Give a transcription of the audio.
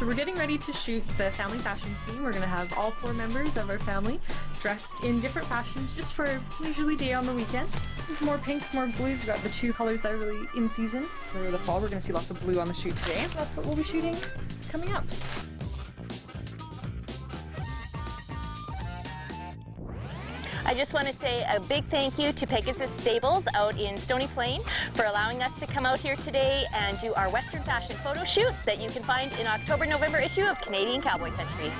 So we're getting ready to shoot the family fashion scene. We're going to have all four members of our family dressed in different fashions just for usually day on the weekend. More pinks, more blues. We've got the two colors that are really in season for the fall. We're going to see lots of blue on the shoot today. That's what we'll be shooting coming up. I just want to say a big thank you to Pegasus Stables out in Stony Plain for allowing us to come out here today and do our Western fashion photo shoot that you can find in October-November issue of Canadian Cowboy Country.